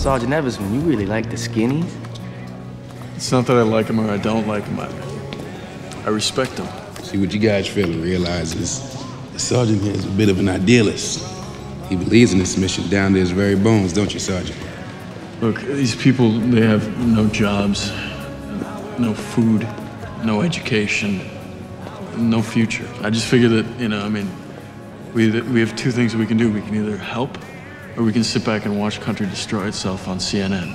Sergeant Eversmann, you really like the skinnies? It's not that I like them or I don't like them. I, I respect them. See, what you guys fail to realize is the sergeant here is a bit of an idealist. He believes in this mission down to his very bones, don't you, Sergeant? Look, these people, they have no jobs, no food, no education, no future. I just figure that, you know, I mean, we, we have two things that we can do. We can either help or we can sit back and watch country destroy itself on CNN.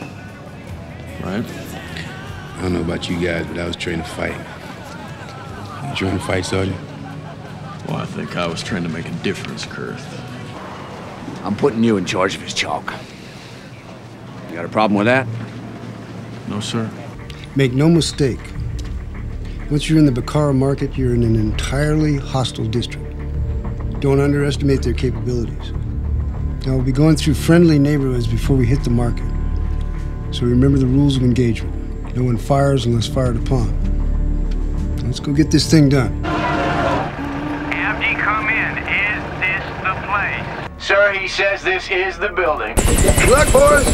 Right? I don't know about you guys, but I was trained to fight. You trained to fight, Sergeant? Well, I think I was trying to make a difference, Kurth. I'm putting you in charge of his chalk. You got a problem with that? No, sir. Make no mistake. Once you're in the Bakara market, you're in an entirely hostile district. Don't underestimate their capabilities. Now, we'll be going through friendly neighborhoods before we hit the market. So remember the rules of engagement. No one fires unless fired upon. Let's go get this thing done. MD, come in. Is this the place? Sir, he says this is the building. Good luck, boys.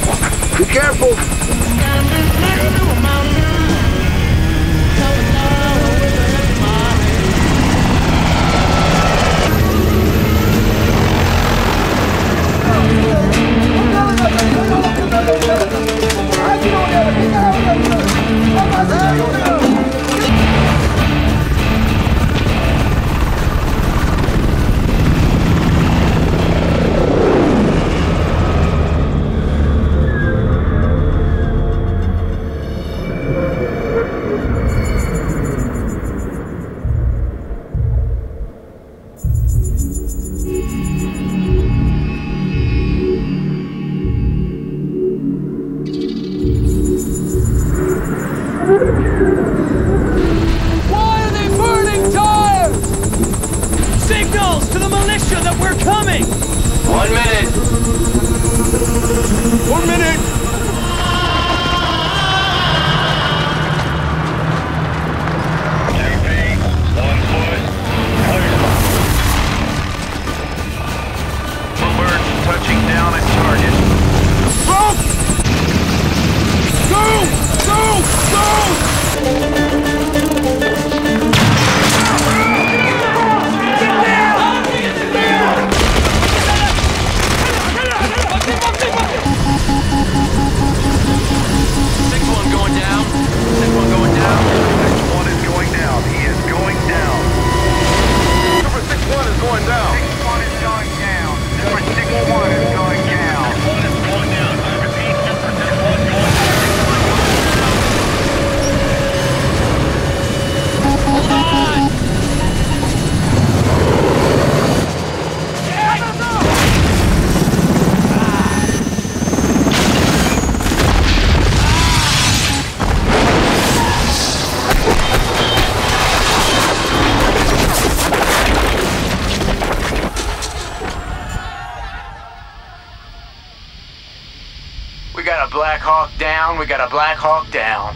Be careful. Why are they burning tires? Signals to the militia that we're coming! We got a Black Hawk down. We got a Black Hawk down.